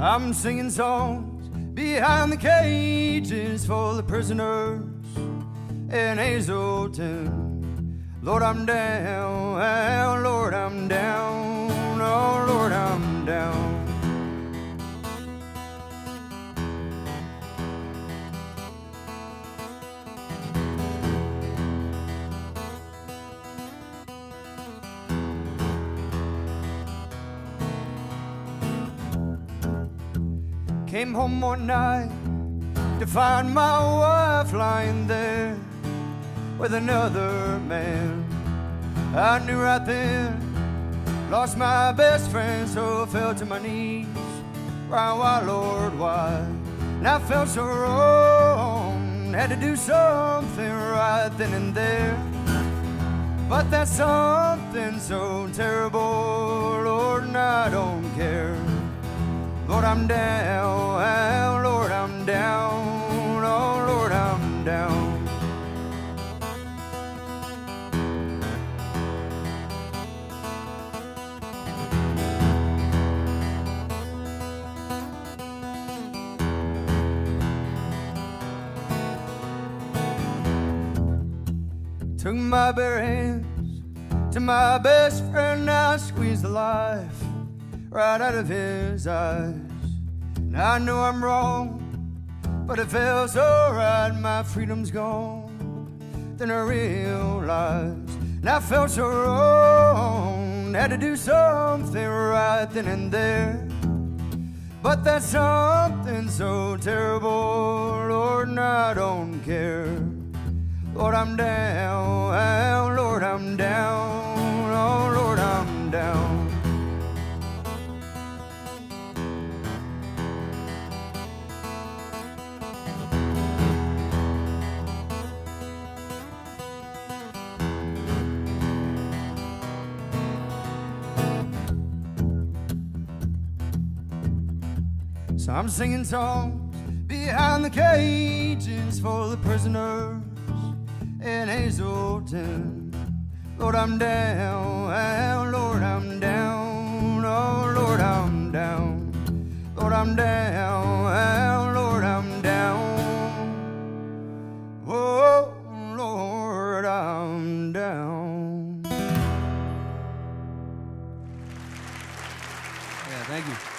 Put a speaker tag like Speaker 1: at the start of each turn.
Speaker 1: I'm singing songs behind the cages for the prisoners in Hazelton. Lord, I'm down, Came home one night to find my wife lying there with another man. I knew right then, lost my best friend, so I fell to my knees. Why, why, Lord, why? And I felt so wrong, had to do something right then and there. But that's something so terrible, I'm down, Oh, Lord, I'm down, oh Lord, I'm down. Took my bare hands to my best friend, I squeezed the life right out of his eyes. I know I'm wrong, but it feels alright, my freedom's gone. Then I realized, and I felt so wrong, had to do something right then and there. But that's something so terrible, Lord, and I don't care. Lord, I'm down, oh, Lord, I'm down, So I'm singing songs behind the cages for the prisoners in Hazelton. Lord, I'm down, oh, Lord, I'm down, oh Lord, I'm down. Lord, I'm down, oh, Lord, I'm down. Oh Lord, I'm down.
Speaker 2: Yeah, thank you.